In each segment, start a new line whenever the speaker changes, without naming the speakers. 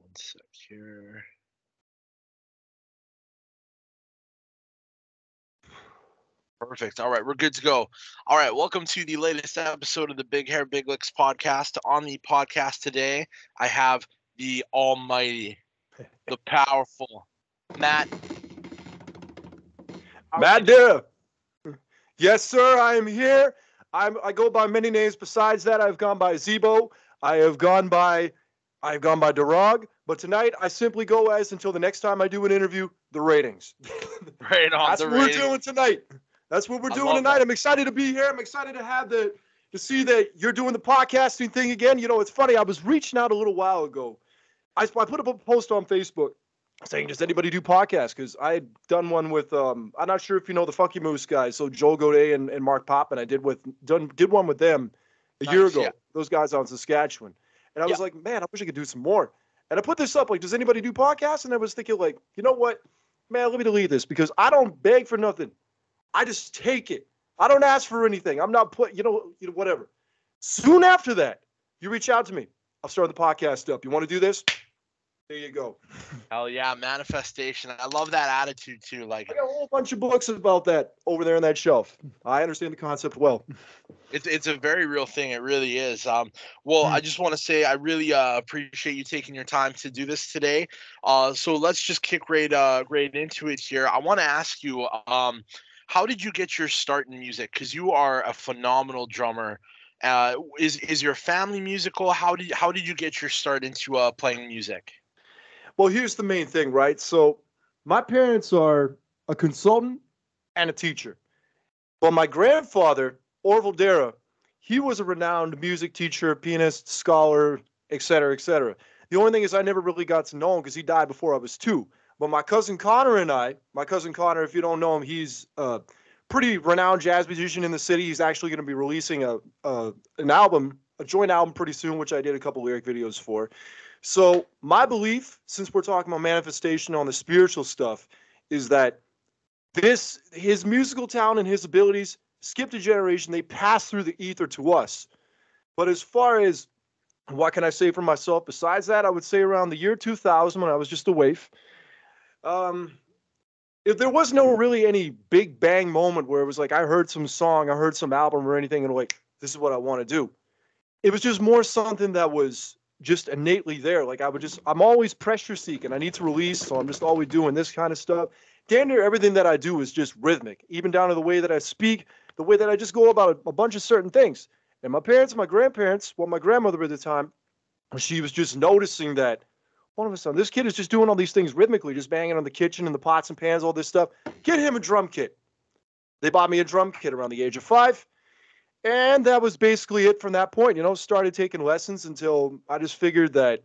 one sec here. Perfect. All right, we're good to go. All right, welcome to the latest episode of the Big Hair Big Licks podcast. On the podcast today, I have the almighty, the powerful Matt.
Matt Derraugh. Yes, sir, I am here. I'm, I go by many names. Besides that, I've gone by Zebo. I have gone by, I've gone by Darog. But tonight, I simply go as until the next time I do an interview, the ratings.
Right on
That's what we're doing tonight. That's what we're
I
doing tonight.
that.
I'm excited to be here. I'm excited to have the to see that you're doing the podcasting thing again. You know, it's funny. I was reaching out a little while ago. I, I put up a post on Facebook saying, "Does anybody do podcasts?" Because I had done one with um, I'm not sure if you know the Funky Moose guys. So Joel Godet and, and Mark Poppin. I did with done did one with them a year ago.
yeah.
Those guys out in Saskatchewan, and I was
Yeah.
like, man, I wish I could do some more. And I put this up like, does anybody do podcasts? And I was thinking like, you know what, man, let me delete this because I don't beg for nothing. I just take it. I don't ask for anything. I'm not put, you know, you know, whatever. Soon after that, you reach out to me. I'll start the podcast up. You want to do this? There you go.
Hell yeah, manifestation. I love that attitude too. Like
I got a whole bunch of books about that over there on that shelf. I understand the concept well.
it's it's a very real thing. It really is. Um, well, I just want to say I really uh, appreciate you taking your time to do this today. Uh, so let's just kick right uh, right into it here. I want to ask you, um, how did you get your start in music? Because you are a phenomenal drummer. Uh, is is your family musical? How did how did you get your start into uh, playing music?
Well, here's the main thing, right? So, my parents are a consultant and a teacher. But my grandfather, Orville Derraugh, he was a renowned music teacher, pianist, scholar, et cetera, et cetera. The only thing is, I never really got to know him because he died before I was two. But my cousin Connor and I, my cousin Connor, if you don't know him, he's a pretty renowned jazz musician in the city. He's actually going to be releasing a, a an album, a joint album pretty soon, which I did a couple lyric videos for. So my belief, since we're talking about manifestation on the spiritual stuff, is that this his musical talent and his abilities skipped a generation. They passed through the ether to us. But as far as what can I say for myself besides that, I would say around the year 2000 when I was just a waif. Um, if there was no really any big bang moment where it was like I heard some song, I heard some album or anything, and like this is what I want to do. It was just more something that was just innately there. Like I would just, I'm always pressure seeking. I need to release, so I'm just always doing this kind of stuff. Damn near everything that I do is just rhythmic, even down to the way that I speak, the way that I just go about a, a bunch of certain things. And my parents, my grandparents, well, my grandmother at the time, she was just noticing that all of a sudden this kid is just doing all these things rhythmically, just banging on the kitchen and the pots and pans, all this stuff. Get him a drum kit. They bought me a drum kit around the age of five. And that was basically it from that point. You know, started taking lessons until I just figured that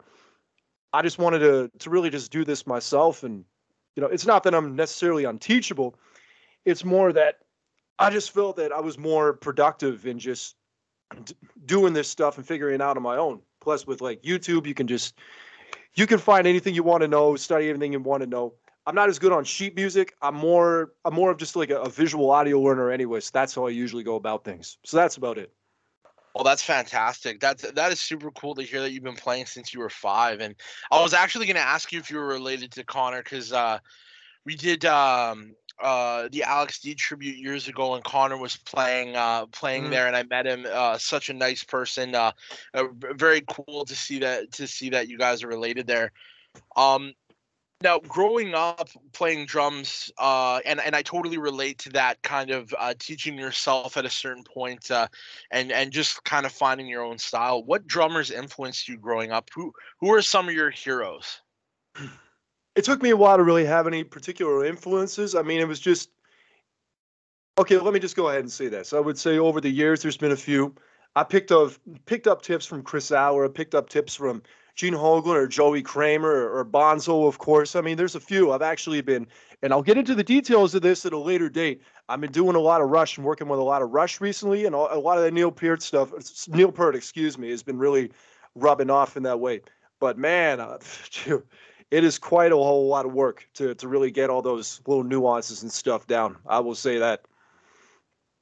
I just wanted to to really just do this myself. And you know, it's not that I'm necessarily unteachable. It's more that I just felt that I was more productive in just doing this stuff and figuring it out on my own. Plus, with like YouTube, you can just you can find anything you want to know, study anything you want to know. I'm not as good on sheet music. I'm more I'm more of just like a, a visual audio learner anyways. That's how I usually go about things. So that's about it.
Well, that's fantastic. That's that is super cool to hear that you've been playing since you were five. And I was actually going to ask you if you were related to Connor because uh, we did um, uh, the Alex D tribute years ago, and Connor was playing uh, playing
Mhm.
there, and I met him. Uh, such a nice person. Uh, uh, very cool to see that to see that you guys are related there. Um, now, growing up playing drums, uh, and and I totally relate to that kind of uh, teaching yourself at a certain point, uh, and and just kind of finding your own style. What drummers influenced you growing up? Who who are some of your heroes?
it took me a while to really have any particular influences. I mean, it was just okay. Let me just go ahead and say this. I would say over the years, there's been a few. I picked up picked up tips from Chris Adler. I picked up tips from Gene Hoglan or Joey Kramer or, or Bonzo, of course. I mean, there's a few. I've actually been, and I'll get into the details of this at a later date. I've been doing a lot of Rush and working with a lot of Rush recently, and a lot of the Neil Peart stuff. Neil Peart, excuse me, has been really rubbing off in that way. But man, uh, it is quite a whole lot of work to to really get all those little nuances and stuff down. I will say that.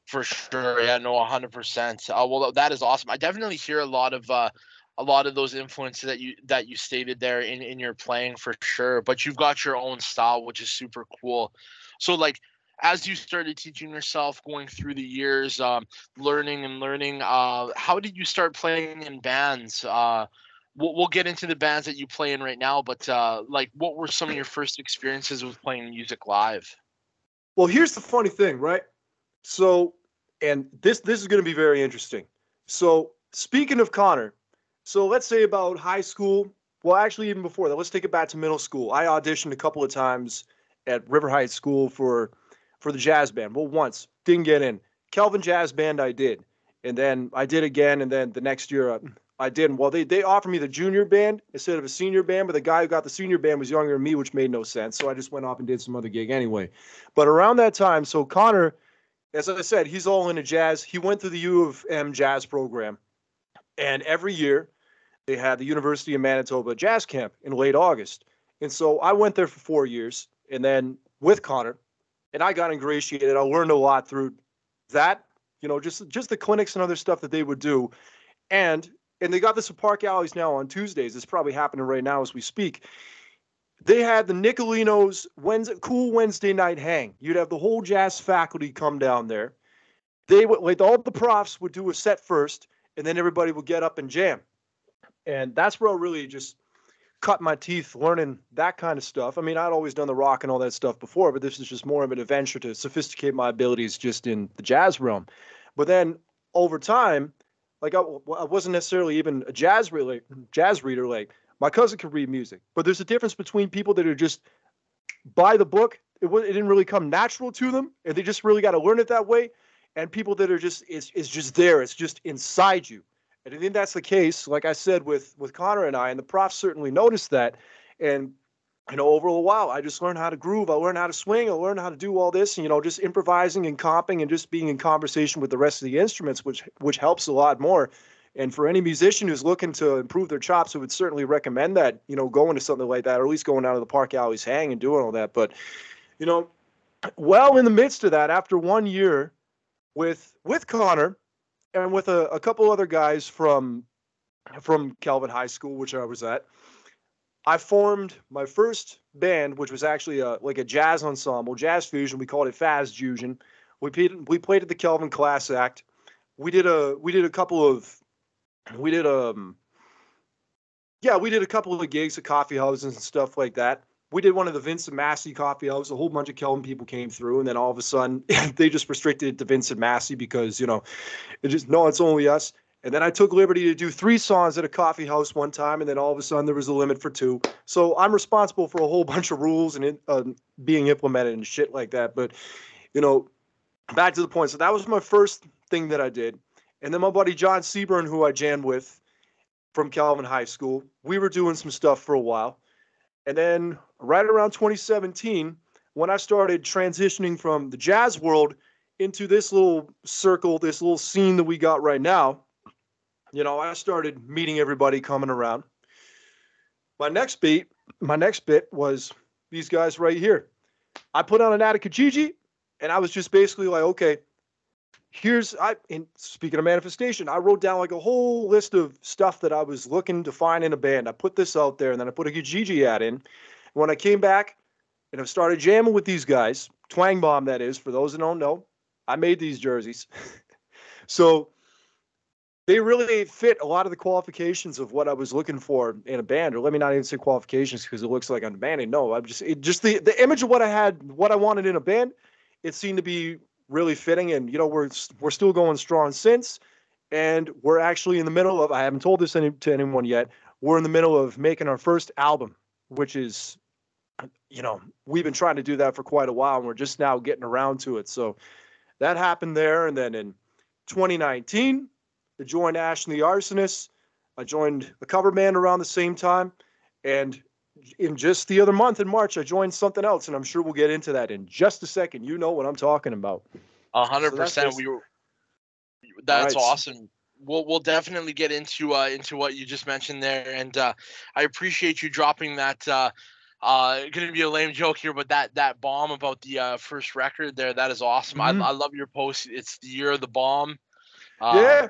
For sure, yeah, no, hundred percent. Uh, well, that is awesome. I definitely hear a lot of uh, a lot of those influences that you that you stated there in in your playing for sure but you've got your own style which is super cool. So like as you started teaching yourself going through the years um, learning and learning uh, how did you start playing in bands? Uh, we'll, we'll get into the bands that you play in right now but uh, like what were some of your first experiences with playing music live?
Well here's the funny thing right? So and this this is going to be very interesting. So speaking of connor so let's say about high school. Well, actually, even before that, let's take it back to middle school. I auditioned a couple of times at River Heights School for for the jazz band. Well, once didn't get in. Kelvin Jazz Band, I did, and then I did again, and then the next year uh, I didn't. Well, they they offered me the junior band instead of a senior band, but the guy who got the senior band was younger than me, which made no sense. So I just went off and did some other gig anyway. But around that time, so Connor, as I said, he's all into jazz. He went through the U of M jazz program, and every year they had the University of Manitoba Jazz Camp in late August. And so I went there for four years and then with Connor, and I got ingratiated. I learned a lot through that, you know, just just the clinics and other stuff that they would do. And and they got this at Park Alleys now on Tuesdays. It's probably happening right now as we speak. They had the Nicolinos Wednesday, cool Wednesday night hang. You'd have the whole jazz faculty come down there. They would like all the profs would do a set first, and then everybody would get up and jam and that's where I really just cut my teeth learning that kind of stuff. I mean, I'd always done the rock and all that stuff before, but this is just more of an adventure to sophisticate my abilities just in the jazz realm. But then over time, like I, I wasn't necessarily even a jazz really jazz reader. Like my cousin could read music, but there's a difference between people that are just by the book. It, it didn't really come natural to them, and they just really got to learn it that way. And people that are just it's, it's just there. It's just inside you. And I think that's the case, like I said, with with Connor and I, and the profs certainly noticed that. And you know, over a while, I just learned how to groove. I learned how to swing. I learned how to do all this, and, you know, just improvising and comping and just being in conversation with the rest of the instruments, which which helps a lot more. And for any musician who's looking to improve their chops, I would certainly recommend that, you know, going to something like that, or at least going down to the park alleys hang and doing all that. But, you know, well in the midst of that, after one year with with Connor, and with a, a couple other guys from from Kelvin High School, which I was at, I formed my first band, which was actually a like a jazz ensemble, jazz fusion. We called it Faz Fusion. We played we played at the Kelvin Class Act. We did a we did a couple of we did um yeah we did a couple of gigs at coffee houses and stuff like that we did one of the Vincent Massey coffee houses. A whole bunch of Kelvin people came through, and then all of a sudden they just restricted it to Vincent Massey because you know, it just no, it's only us. And then I took liberty to do three songs at a coffee house one time, and then all of a sudden there was a limit for two. So I'm responsible for a whole bunch of rules and uh, being implemented and shit like that. But you know, back to the point. So that was my first thing that I did. And then my buddy John Seaburn, who I jammed with from Kelvin High School, we were doing some stuff for a while. And then right around 2017, when I started transitioning from the jazz world into this little circle, this little scene that we got right now, you know, I started meeting everybody coming around. My next beat, my next bit was these guys right here. I put on an Attica Gigi, and I was just basically like, okay, here's I in speaking of manifestation, I wrote down like a whole list of stuff that I was looking to find in a band. I put this out there and then I put a Kijiji ad in. When I came back and I started jamming with these guys, Twangbomb that is, for those that don't know, I made these jerseys. so they really fit a lot of the qualifications of what I was looking for in a band, or let me not even say qualifications because it looks like I'm demanding. No, I'm just it, just the the image of what I had, what I wanted in a band. It seemed to be really fitting. And you know, we're we're still going strong since, and we're actually in the middle of. I haven't told this any, to anyone yet. We're in the middle of making our first album, which is, you know, we've been trying to do that for quite a while, and we're just now getting around to it. So that happened there, and then in 2019, I joined Ash and the Arsonists. I joined a cover band around the same time, and in just the other month in March, I joined something else, and I'm sure we'll get into that in just a second. You know what I'm talking about.
A hundred percent. We were. That's right. awesome. We'll we'll definitely get into uh into what you just mentioned there, and uh, I appreciate you dropping that. Uh, uh, gonna be a lame joke here, but that that bomb about the uh, first record there, that is awesome. Mm-hmm. I I love your post. It's the year of the bomb.
Uh,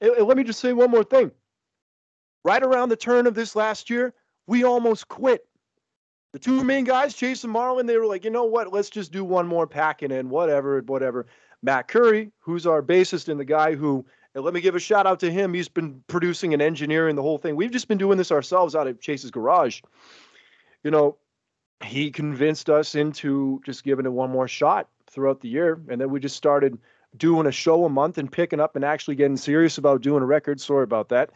yeah. let me just say one more thing. right around the turn of this last year, we almost quit. The two main guys, Chase and Marlon, they were like, you know what? Let's just do one more packing in, whatever, whatever. Matt Curry, who's our bassist and the guy who, and let me give a shout out to him. He's been producing and engineering the whole thing. We've just been doing this ourselves out of Chase's garage. You know, he convinced us into just giving it one more shot throughout the year. And then we just started doing a show a month and picking up and actually getting serious about doing a record. Sorry about that.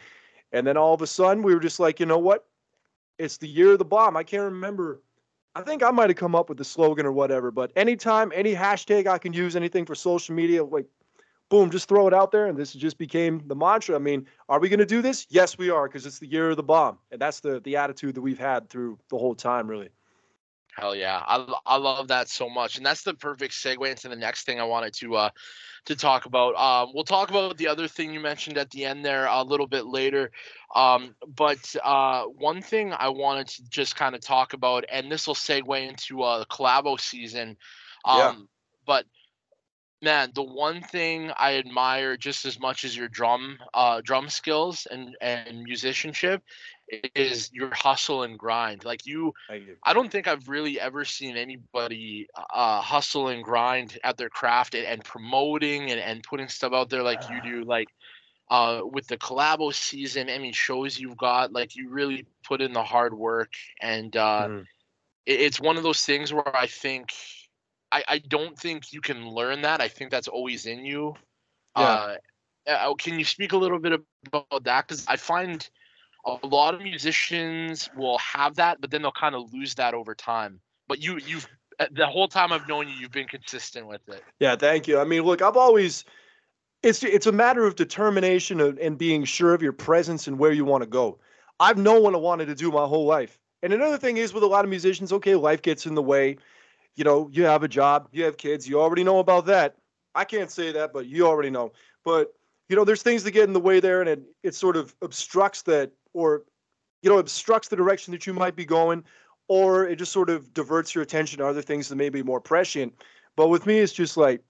And then all of a sudden, we were just like, you know what? It's the year of the bomb. I can't remember. I think I might have come up with the slogan or whatever, but anytime, any hashtag I can use, anything for social media, like, boom, just throw it out there. And this just became the mantra. I mean, are we going to do this? Yes, we are, because it's the year of the bomb. And that's the, the attitude that we've had through the whole time, really.
Hell yeah, I, I love that so much, and that's the perfect segue into the next thing I wanted to uh to talk about. Um, we'll talk about the other thing you mentioned at the end there a little bit later. Um, but uh, one thing I wanted to just kind of talk about, and this will segue into uh, the Collaboseason. Um, yeah. But man, the one thing I admire just as much as your drum uh, drum skills and and musicianship is your hustle and grind. Like you, I don't think I've really ever seen anybody uh, hustle and grind at their craft and, and promoting and, and putting stuff out there like you do. Like uh, with the Collaboseason, I mean, shows you've got, like you really put in the hard work. And uh, mm. it, it's one of those things where I think, I, I don't think you can learn that. I think that's always in you. Yeah. Uh, uh can you speak a little bit about that? Because I find – a lot of musicians will have that, but then they'll kind of lose that over time. But you, you've uh, the whole time I've known you, you've been consistent with it.
Yeah, thank you. I mean, look, I've always it's it's a matter of determination and being sure of your presence and where you want to go. I've known what I wanted to do my whole life. And another thing is with a lot of musicians, okay, life gets in the way. You know, you have a job, you have kids, you already know about that. I can't say that, but you already know. But you know, there's things that get in the way there, and it, it sort of obstructs that or you know obstructs the direction that you might be going or it just sort of diverts your attention to other things that may be more prescient. But with me it's just like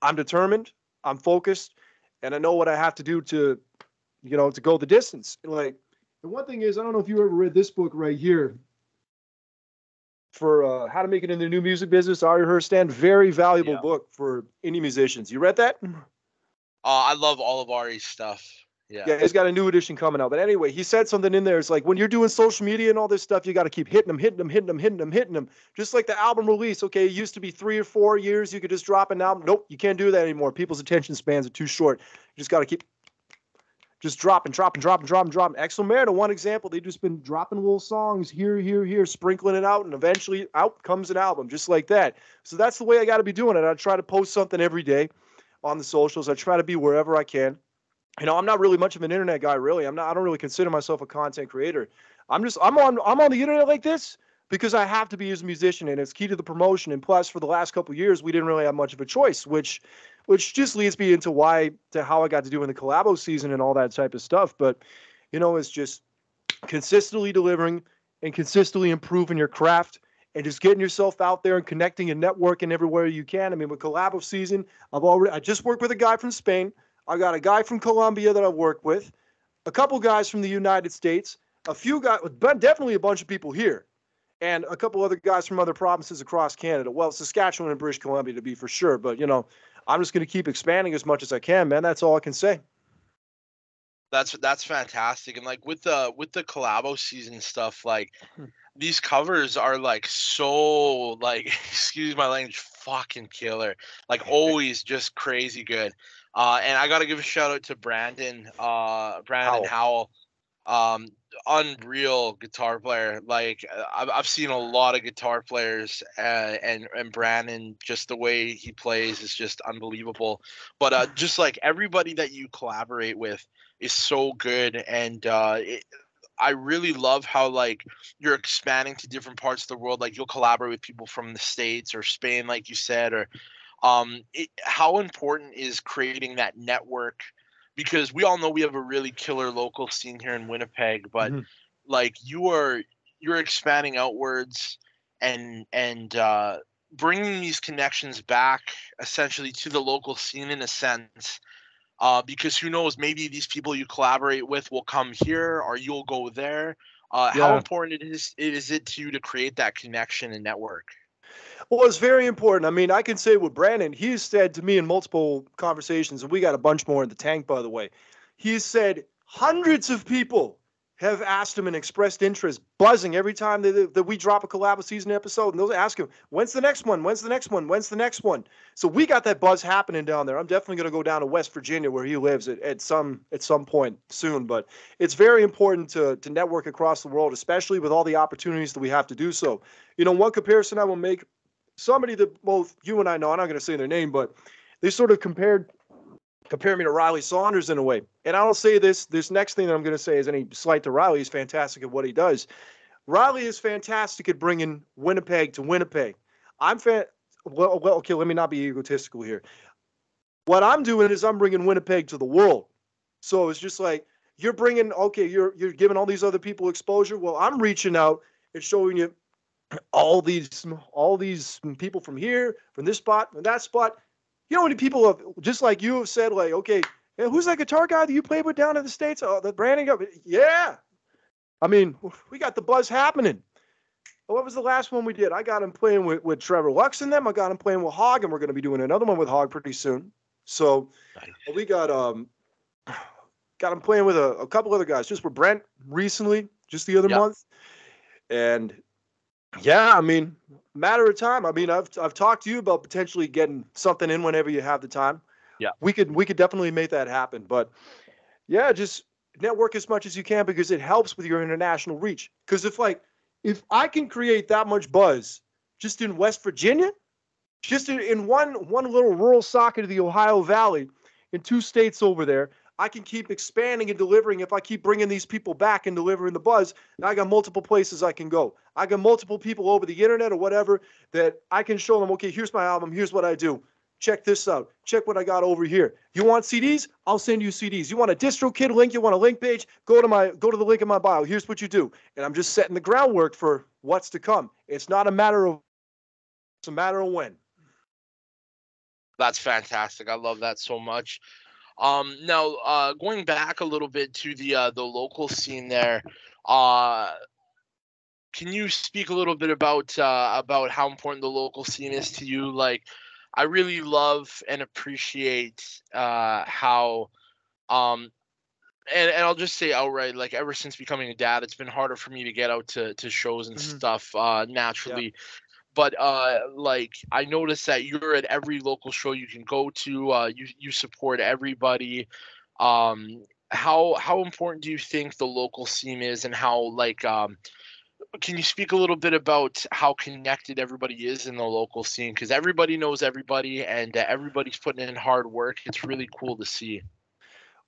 i'm determined i'm focused and i know what i have to do to you know to go the distance. Like the one thing is i don't know if you ever read this book right here. For uh, how to make it in the new music business ari herstand very valuable yeah. book for any musicians. You read that? Uh,
i love all of ari's stuff yeah.
yeah, he's got a new edition coming out. But anyway, he said something in there. It's like when you're doing social media and all this stuff, you got to keep hitting them, hitting them, hitting them, hitting them, hitting them. Just like the album release. Okay, it used to be three or four years. You could just drop an album. Nope, you can't do that anymore. People's attention spans are too short. You just got to keep just dropping, dropping, dropping, dropping, dropping. Exo Merida, one example, they've just been dropping little songs here, here, here, sprinkling it out, and eventually out comes an album, just like that. So that's the way I got to be doing it. I try to post something every day on the socials. I try to be wherever I can you know, I'm not really much of an internet guy, really. I'm not. I don't really consider myself a content creator. I'm just. I'm on. I'm on the internet like this because I have to be as a musician, and it's key to the promotion. And plus, for the last couple years, we didn't really have much of a choice, which, which just leads me into why to how I got to do in the Collaboseason and all that type of stuff. But, you know, it's just consistently delivering and consistently improving your craft and just getting yourself out there and connecting and networking everywhere you can. I mean, with Collaboseason, I've already I just worked with a guy from Spain I got a guy from Colombia that I work with, a couple guys from the United States, a few guys, but definitely a bunch of people here, and a couple other guys from other provinces across Canada. Well, Saskatchewan and British Columbia to be for sure, but you know, I'm just going to keep expanding as much as I can, man. That's all I can say.
That's that's fantastic, and like with the with the Collaboseason stuff, like hmm. these covers are like so like excuse my language, fucking killer. Like always, just crazy good. Uh, and I got to give a shout out to Brandon, uh, Brandon Howell. Howell. Um, unreal guitar player. Like I've, I've seen a lot of guitar players, uh, and and Brandon, just the way he plays is just unbelievable. But uh, just like everybody that you collaborate with is so good, and uh, it, I really love how like you're expanding to different parts of the world. Like you'll collaborate with people from the states or Spain, like you said, or um, it, how important is creating that network? Because we all know we have a really killer local scene here in Winnipeg, but mm-hmm. like you are, you're expanding outwards and and uh, bringing these connections back essentially to the local scene in a sense. Uh, because who knows, maybe these people you collaborate with will come here or you'll go there. Uh, yeah. How important it is is it to you to create that connection and network?
Well, it's very important. I mean, I can say with Brandon, he's said to me in multiple conversations, and we got a bunch more in the tank, by the way. He's said hundreds of people have asked him and expressed interest, buzzing every time that, that we drop a collab season episode. And they'll ask him, when's the next one? When's the next one? When's the next one? So we got that buzz happening down there. I'm definitely going to go down to West Virginia where he lives at, at some at some point soon. But it's very important to, to network across the world, especially with all the opportunities that we have to do so. You know, one comparison I will make somebody that both you and I know, I'm not going to say their name, but they sort of compared compare me to Riley Saunders in a way. And I don't say this. This next thing that I'm going to say is any slight to Riley. He's fantastic at what he does. Riley is fantastic at bringing Winnipeg to Winnipeg. I'm fan. Well, well, okay. Let me not be egotistical here. What I'm doing is I'm bringing Winnipeg to the world. So it's just like you're bringing. Okay, you're you're giving all these other people exposure. Well, I'm reaching out and showing you all these all these people from here, from this spot, from that spot you know, many people have just like you have said, like, okay, who's that guitar guy that you played with down in the states? Oh, the Brandon guy. Yeah, I mean, we got the buzz happening. What was the last one we did? I got him playing with, with Trevor Lux and them. I got him playing with Hog, and we're going to be doing another one with Hog pretty soon. So nice. we got um got him playing with a, a, couple other guys, just with Brent recently, just the other yep. month. And yeah, I mean, matter of time. I mean, I've I've talked to you about potentially getting something in whenever you have the time.
Yeah,
we could we could definitely make that happen. But yeah, just network as much as you can because it helps with your international reach. Because if like if I can create that much buzz just in West Virginia, just in, in one one little rural socket of the Ohio Valley, in two states over there, I can keep expanding and delivering if I keep bringing these people back and delivering the buzz. Now I got multiple places I can go. I got multiple people over the internet or whatever that I can show them, okay, here's my album, here's what I do. Check this out. Check what I got over here. You want CDs? I'll send you CDs. You want a DistroKid link? You want a link page? Go to my go to the link in my bio. Here's what you do. And I'm just setting the groundwork for what's to come. It's not a matter of it's a matter of when.
That's fantastic. I love that so much. Um, now, uh, going back a little bit to the uh, the local scene there, uh, can you speak a little bit about uh, about how important the local scene is to you? Like, I really love and appreciate uh, how, um, and and I'll just say outright, like ever since becoming a dad, it's been harder for me to get out to to shows and mm-hmm. stuff uh, naturally. Yeah but uh like i noticed that you're at every local show you can go to uh you you support everybody. Um how how important do you think the local scene is and how like um can you speak a little bit about how connected everybody is in the local scene? Because everybody knows everybody and uh, everybody's putting in hard work. It's really cool to see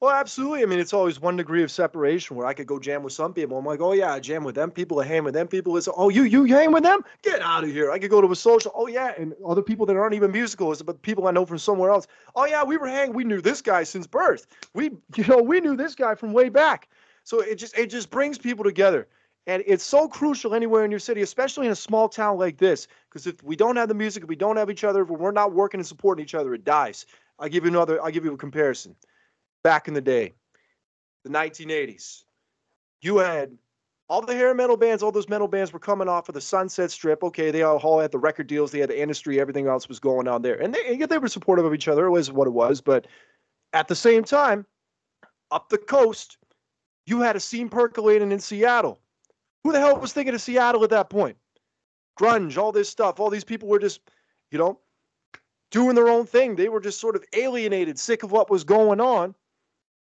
well, absolutely. I mean, it's always one degree of separation where I could go jam with some people. I'm like, oh yeah, I jam with them people, I hang with them people. It's oh you you hang with them? Get out of here. I could go to a social. Oh yeah, and other people that aren't even musical, but people I know from somewhere else. Oh yeah, we were hanging. We knew this guy since birth. We you know we knew this guy from way back. So it just it just brings people together. And it's so crucial anywhere in your city, especially in a small town like this, because if we don't have the music, if we don't have each other, if we're not working and supporting each other, it dies. I'll give you another, I'll give you a comparison back in the day, the 1980s. You had all the hair metal bands, all those metal bands were coming off of the Sunset Strip. Okay, they all had the record deals, they had the industry, everything else was going on there. And they, they were supportive of each other, it was what it was. But at the same time, up the coast, you had a scene percolating in Seattle. Who the hell was thinking of Seattle at that point? Grunge, all this stuff, all these people were just, you know, doing their own thing. They were just sort of alienated, sick of what was going on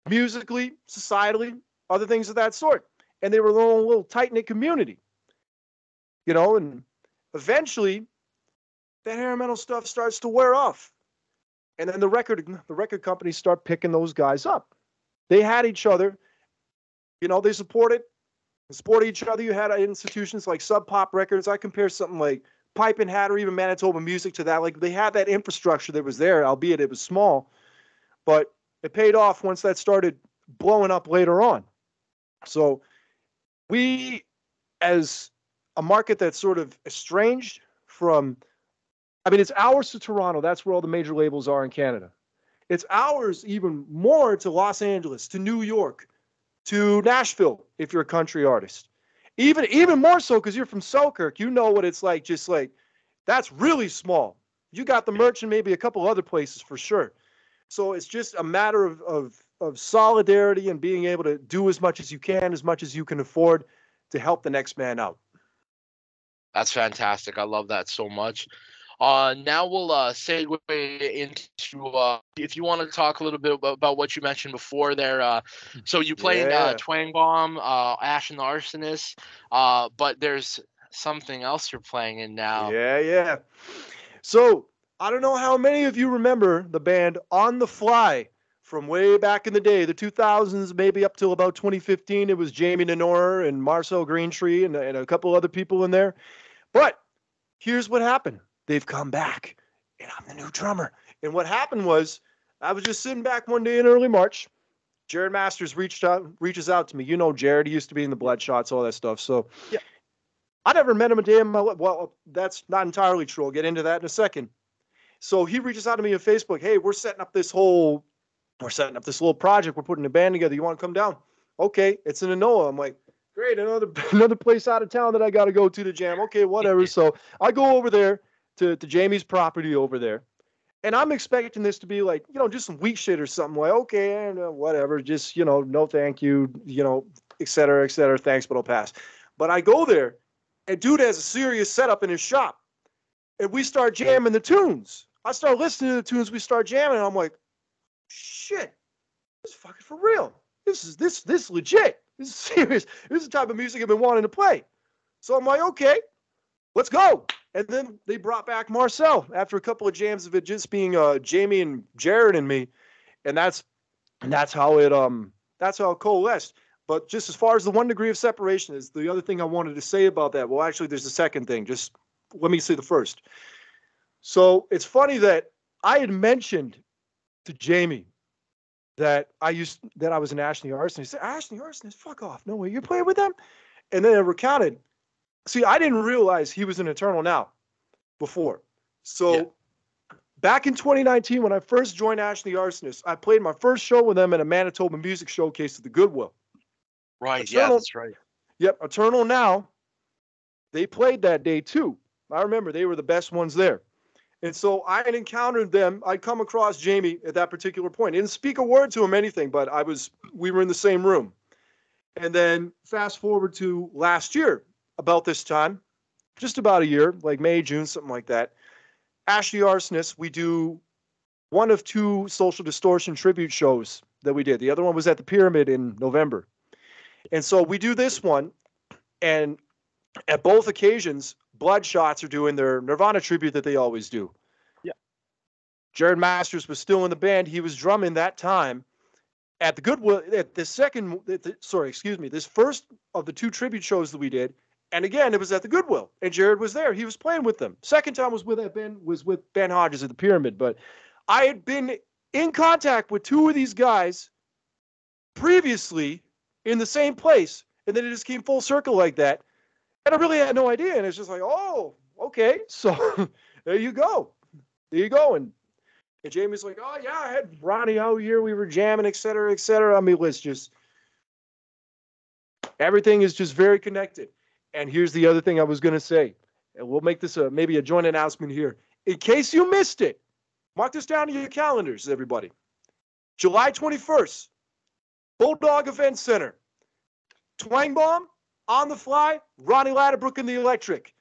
musically, societally, other things of that sort. And they were their own little tight knit community. You know, and eventually that hair metal stuff starts to wear off. And then the record the record companies start picking those guys up. They had each other, you know, they supported supported each other. You had institutions like Sub Pop Records. I compare something like Pipe and Hat or even Manitoba Music to that. Like they had that infrastructure that was there, albeit it was small. But it paid off once that started blowing up later on. So we, as a market that's sort of estranged from, I mean, it's hours to Toronto. That's where all the major labels are in Canada. It's hours even more to Los Angeles, to New York, to Nashville if you're a country artist. Even even more so because you're from Selkirk, you know what it's like. Just like that's really small. You got the merch and maybe a couple other places for sure. So it's just a matter of of of solidarity and being able to do as much as you can, as much as you can afford to help the next man out.
That's fantastic. I love that so much. Uh, now we'll uh, segue into uh, if you want to talk a little bit about, about what you mentioned before there. Uh, so you played uh, yeah. uh, Twangbomb, uh, Ash and the Arsonist, uh, but there's something else you're playing in now.
Yeah, yeah. So I don't know how many of you remember the band On the Fly from way back in the day, the 2000s, maybe up till about 2015. It was Jamie Nenor and Marcel Greentree and, and a couple other people in there. But here's what happened they've come back, and I'm the new drummer. And what happened was, I was just sitting back one day in early March. Jared Masters reached out, reaches out to me. You know Jared; he used to be in the Bloodshots, all that stuff. So, yeah, I never met him a day in my life. Well, that's not entirely true. I'll get into that in a second. So he reaches out to me on Facebook. Hey, we're setting up this whole, we're setting up this little project. We're putting a band together. You want to come down? Okay, it's in Anola. I'm like, great, another another place out of town that I got to go to to jam. Okay, whatever. so I go over there to, to Jamie's property over there. And I'm expecting this to be like, you know, just some weak shit or something like, okay, uh, whatever, just, you know, no thank you, you know, et cetera, et cetera, thanks, but I'll pass. But I go there, and dude has a serious setup in his shop. And we start jamming the tunes. I start listening to the tunes, we start jamming, and I'm like, shit, this is fucking for real. This is this this is legit. This is serious. This is the type of music I've been wanting to play. So I'm like, okay, let's go. And then they brought back Marcel after a couple of jams of it just being uh, Jamie and Jared and me, and that's that's how it um that's how it coalesced. But just as far as the one degree of separation is the other thing I wanted to say about that. Well, actually, there's a second thing. Just let me say the first. So it's funny that I had mentioned to Jamie that I used that I was an Ashley Arson. He said, Ashley Arson, fuck off. No way, you're playing with them? And then I recounted See, I didn't realize he was an Eternal Now before. So yeah. back in 2019, when I first joined Ashley Arsonist, I played my first show with them at a Manitoba Music Showcase at the Goodwill.
Right. Eternal, yeah, that's right.
Yep. Eternal Now, they played that day too. I remember they were the best ones there. And so I had encountered them. I'd come across Jamie at that particular point. I didn't speak a word to him, anything, but I was we were in the same room. And then fast forward to last year, about this time, just about a year, like May, June, something like that. Ashley Arsonist, we do one of two Social Distortion tribute shows that we did. The other one was at the Pyramid in November. And so we do this one, and at both occasions, Bloodshots are doing their Nirvana tribute that they always do.
Yeah.
Jared Masters was still in the band. He was drumming that time at the Goodwill. At the second, the, sorry, excuse me, this first of the two tribute shows that we did, and again, it was at the Goodwill, and Jared was there. He was playing with them. Second time was with Ben was with Ben Hodges at the Pyramid. But I had been in contact with two of these guys previously in the same place, and then it just came full circle like that. And I really had no idea. And it's just like, oh, okay, so there you go, there you go. And and Jamie's like, oh yeah, I had Ronnie out here. We were jamming, et cetera, et cetera. I mean, it's just everything is just very connected. And here's the other thing I was going to say, and we'll make this a maybe a joint announcement here. In case you missed it, mark this down in your calendars, everybody. July 21st, Bulldog Event Center. Twangbomb, On the Fly, Ronnie Ladobruk and the Electric.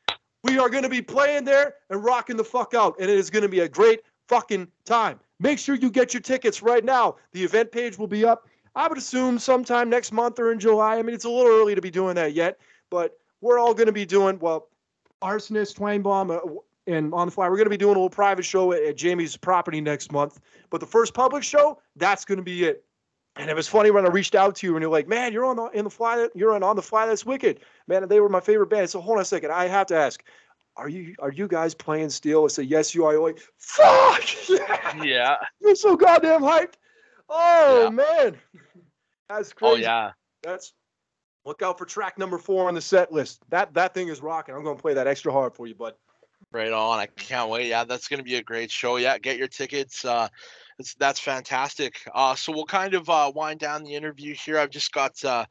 We are going to be playing there and rocking the fuck out, and it is going to be a great fucking time. Make sure you get your tickets right now. The event page will be up. I would assume sometime next month or in July. I mean, it's a little early to be doing that yet, but we're all going to be doing well. Arsonist, Twangbomb, uh, and on the fly, we're going to be doing a little private show at, at Jamie's property next month. But the first public show, that's going to be it. And it was funny when I reached out to you and you're like, man, you're on the in the fly, you're on on the fly. That's wicked, man. They were my favorite band. So hold on a second, I have to ask, are you are you guys playing still? I say yes, you are. Like, fuck
yeah, yeah.
You're so goddamn hyped. Oh yeah. man, that's oh, crazy.
Oh yeah,
that's Look out for track number four on the set list. That that thing is rocking. I'm going to play that extra hard for you, bud.
Right on. I can't wait. Yeah, that's going to be a great show. Yeah, get your tickets. Uh, that's, fantastic. Uh, so we'll kind of uh, wind down the interview here. I've just got uh,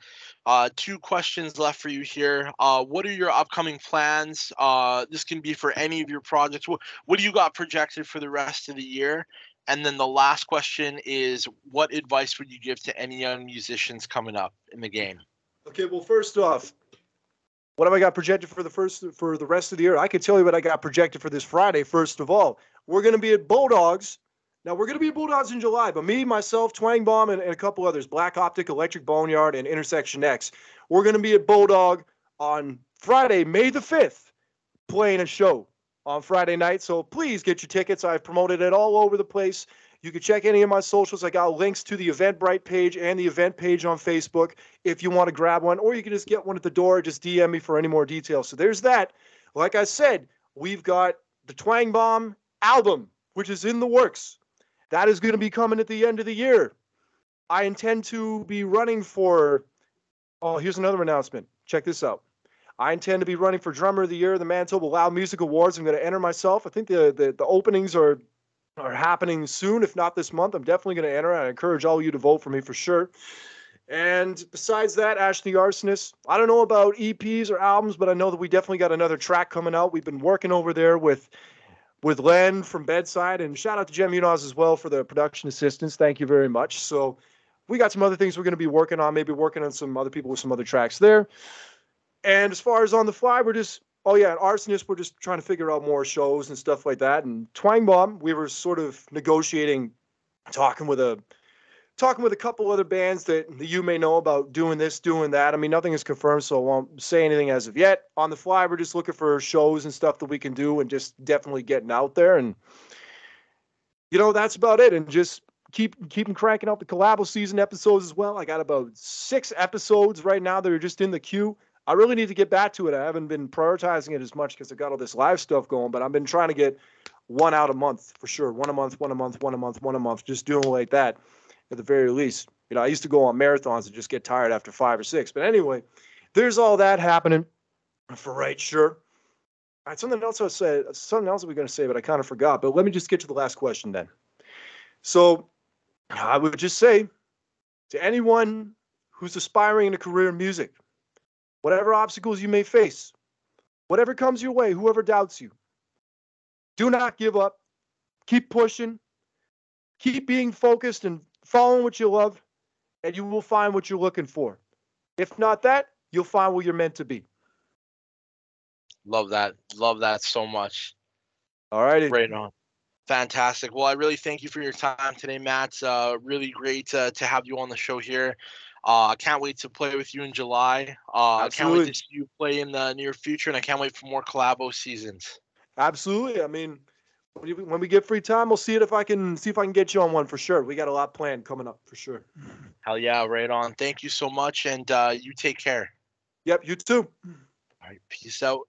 uh, two questions left for you here. Uh, what are your upcoming plans? Uh, this can be for any of your projects. What, what do you got projected for the rest of the year? And then the last question is, what advice would you give to any young musicians coming up in the game?
Okay, well, first off, what have I got projected for the first for the rest of the year? I can tell you what I got projected for this Friday. First of all, we're going to be at Bulldogs. Now we're going to be at Bulldogs in July, but me, myself, Twangbomb, and, and a couple others, Black Optic, Electric Boneyard, and Intersection X. We're going to be at Bulldog on Friday, May the fifth, playing a show on Friday night. So please get your tickets. I've promoted it all over the place. You can check any of my socials. I got links to the Eventbrite page and the event page on Facebook if you want to grab one, or you can just get one at the door. Just DM me for any more details. So there's that. Like I said, we've got the Twangbomb album, which is in the works. That is going to be coming at the end of the year. I intend to be running for. Oh, here's another announcement. Check this out. I intend to be running for Drummer of the Year, the Manitoba Loud Music Awards. I'm going to enter myself. I think the, the, the openings are are happening soon, if not this month. I'm definitely going to enter. I encourage all you to vote for me for sure. And besides that, Ash the Arsonist, I don't know about EPs or albums, but I know that we definitely got another track coming out. We've been working over there with with Len from Bedside, and shout out to Jem Munoz as well for the production assistance. Thank you very much. So we got some other things we're going to be working on, maybe working on some other people with some other tracks there. And as far as on the fly, we're just Oh yeah, Arsonist, we're just trying to figure out more shows and stuff like that. And Twangbomb, we were sort of negotiating, talking with a talking with a couple other bands that you may know about doing this, doing that. I mean, nothing is confirmed, so I won't say anything as of yet. On the fly, we're just looking for shows and stuff that we can do and just definitely getting out there. And you know, that's about it. And just keep keeping cranking out the Collaboseason episodes as well. I got about six episodes right now that are just in the queue. I really need to get back to it. I haven't been prioritizing it as much because I got all this live stuff going, but I've been trying to get one out a month for sure. One a month, one a month, one a month, one a month, just doing like that at the very least. You know, I used to go on marathons and just get tired after five or six. But anyway, there's all that happening for right sure. All right, something else I said, something else we are going to say, but I kind of forgot. But let me just get to the last question then. So I would just say to anyone who's aspiring in a career in music, whatever obstacles you may face, whatever comes your way, whoever doubts you, do not give up. Keep pushing. Keep being focused and following what you love, and you will find what you're looking for. If not that, you'll find what you're meant to be.
Love that. Love that so much.
All righty.
Right on. Fantastic. Well, I really thank you for your time today, Matt. Uh, really great uh, to have you on the show here. Uh, I can't wait to play with you in July. Uh, I can't wait to see you play in the near future, and I can't wait for more Collaboseasons.
Absolutely. I mean, when, when we get free time, we'll see it if I can see if I can get you on one for sure. We got a lot planned coming up for sure.
Hell yeah, right on. Thank you so much, and uh, you take care.
Yep, you too.
All right, peace out.